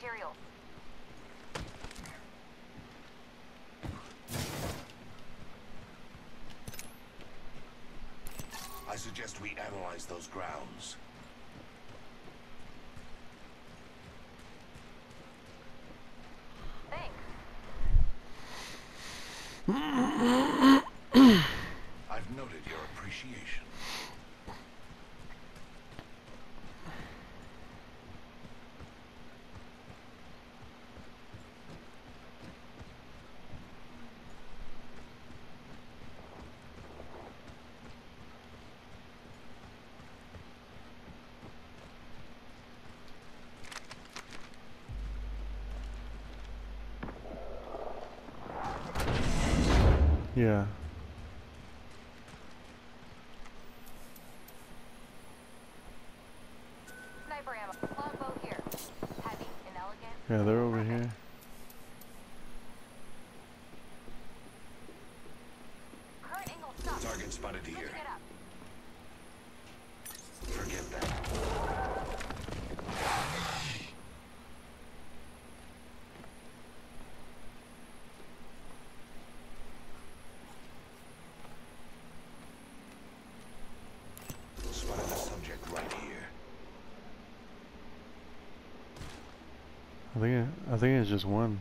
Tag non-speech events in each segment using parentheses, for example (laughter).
materials. I suggest we analyze those grounds. Yeah. Sniper ammo. Longbow here. Heavy, inelegant. Yeah, they're over here. Current angle stuck. Target spotted Switching here. it up. Forget that. Spotted the subject right here. I think it's just one.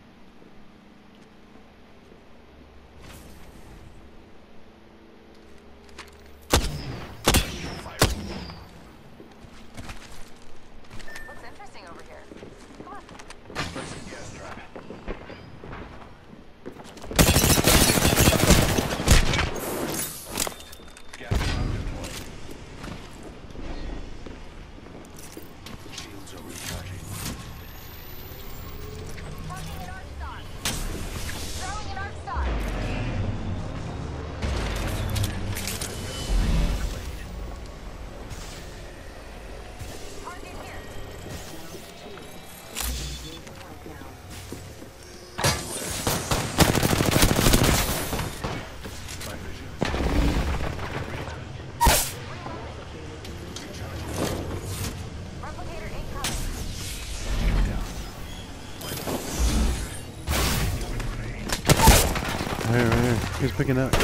Right here, right here. He's picking up.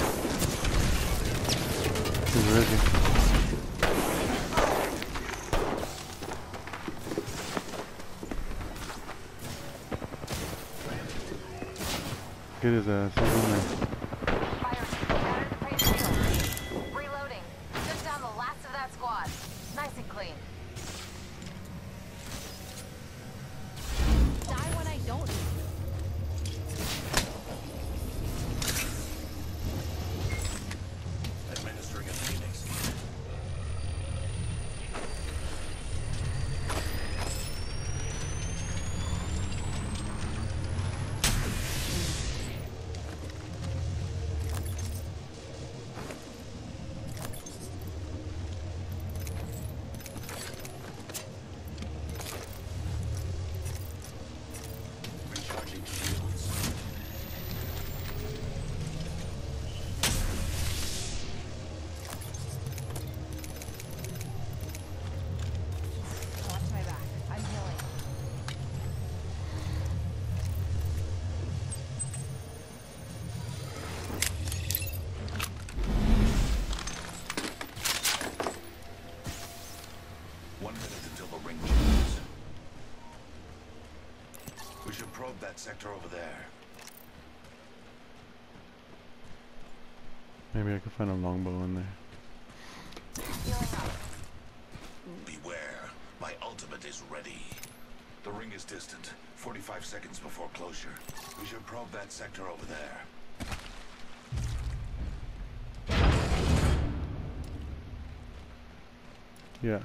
He's ready. Get his ass. He's in there. That sector over there. Maybe I could find a longbow in there. Beware, my ultimate is ready. The ring is distant, 45 seconds before closure. We should probe that sector over there. Yeah.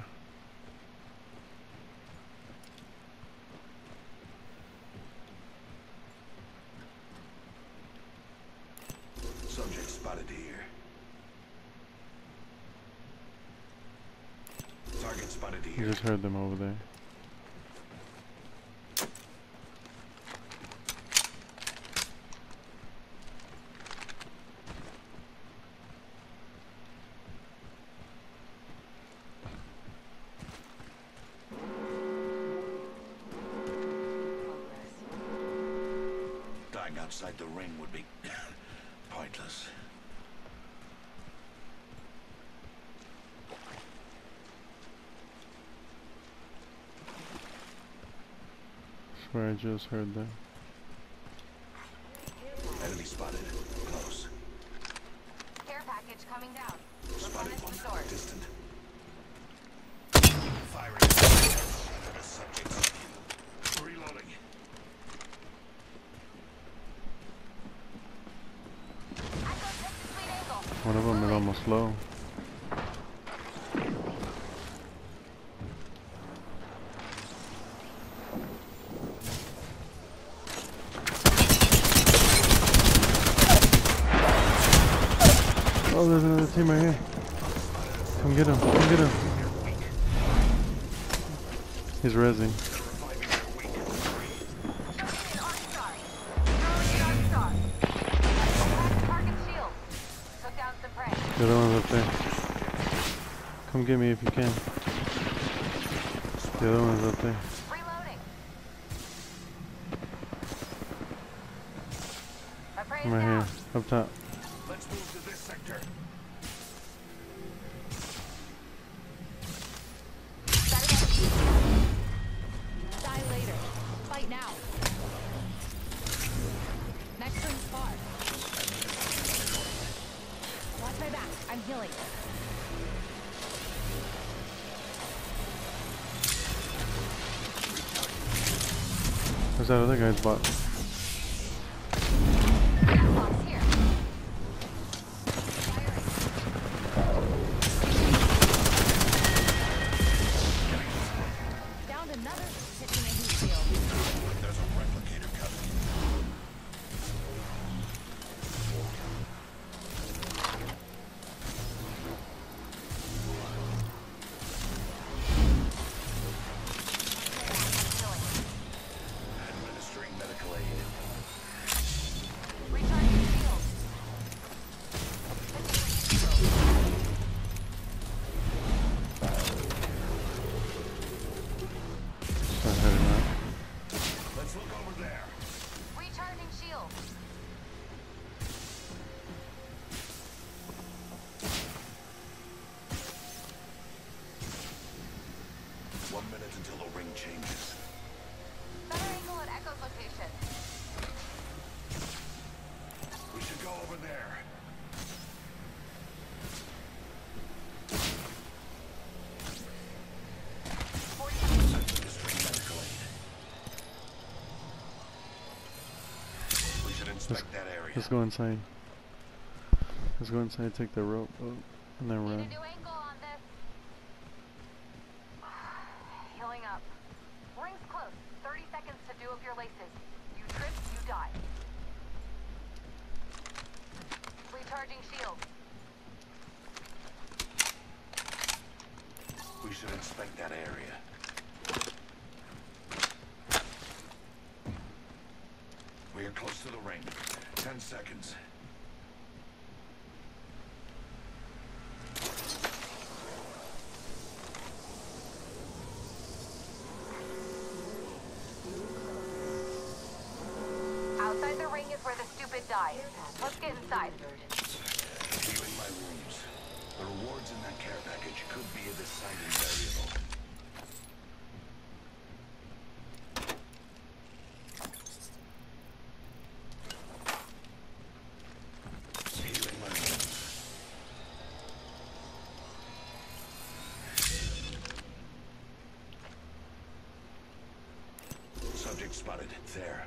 Subject spotted here. Spotted You here. just heard them over there. Dying outside the ring would be (coughs) pointless. Swear I just heard that. Enemy spotted. Close. Care package coming down. Spotted one. the sword. Distant. Firing. The subject's killed. Reloading. Echo, take the fleet angle. One of them is almost low. There's another team right here. Come get him. Come get him. He's rezzing. The other one's up there. Come get me if you can. The other one's up there. I'm right here. Up top. Sector. Setting. Die later. Fight now. Next ring's far. Watch my back. I'm healing. Where's that other guy's bot? Changes. Angle at Echo's location. We should go over there. Administering medical aid. We should inspect that area. Let's go inside. Let's go inside, take the rope, oh, and then run. new angle on this. Healing up. Ring's close. 30 seconds to do up your laces. You trip, you die. Recharging shield. We should inspect that area. We are close to the ring. Ten seconds. Outside the ring is where the stupid died. Let's get inside. Healing my wounds. The rewards in that care package could be a deciding variable. Subject spotted. There.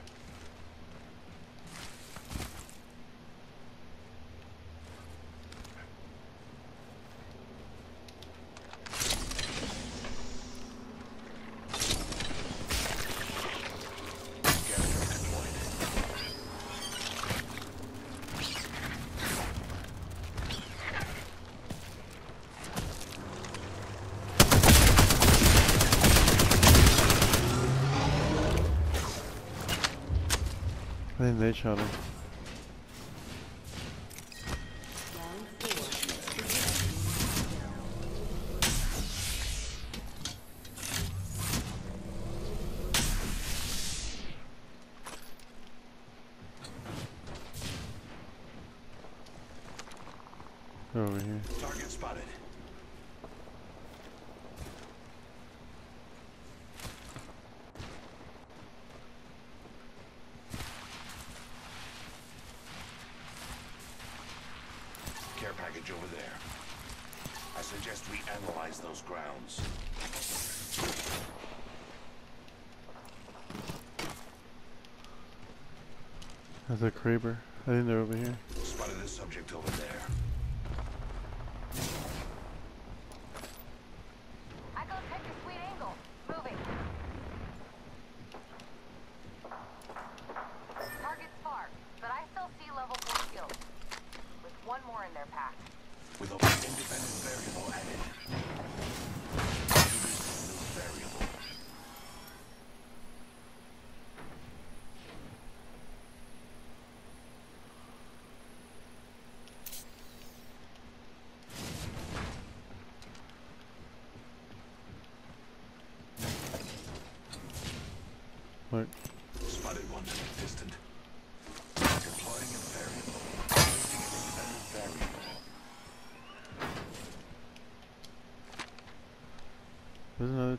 They shot him. They're over here. Target spotted. That's a creeper. I think they're over here. Spotted the subject over there.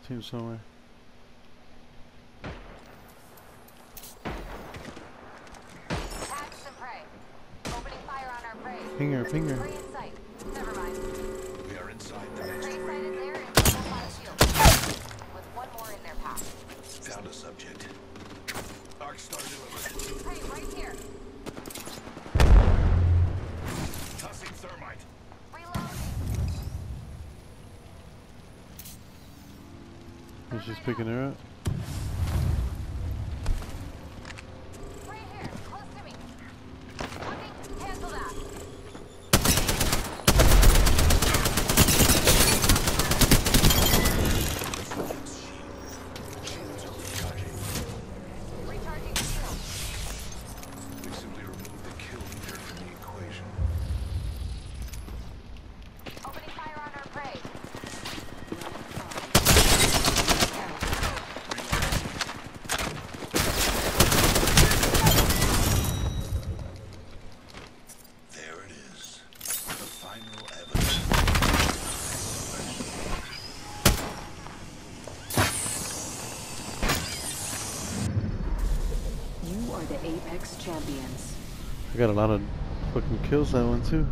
team somewhere. Finger, finger. We are inside the next in Found a subject. Arc star delivered. Prey right here. Tossing thermite. She's picking her up. Apex Champions. I got a lot of fucking kills that one too.